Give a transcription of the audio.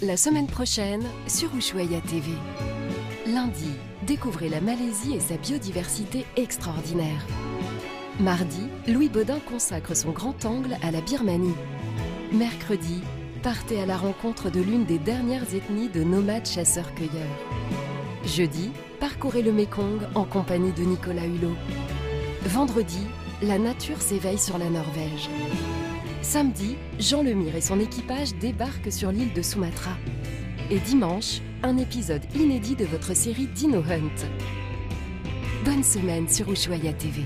La semaine prochaine sur Ushuaïa TV. Lundi, découvrez la Malaisie et sa biodiversité extraordinaire. Mardi, Louis Baudin consacre son grand angle à la Birmanie. Mercredi, partez à la rencontre de l'une des dernières ethnies de nomades chasseurs-cueilleurs. Jeudi, parcourez le Mékong en compagnie de Nicolas Hulot. Vendredi, la nature s'éveille sur la Norvège. Samedi, Jean Lemire et son équipage débarquent sur l'île de Sumatra. Et dimanche, un épisode inédit de votre série Dino Hunt. Bonne semaine sur Ushuaïa TV.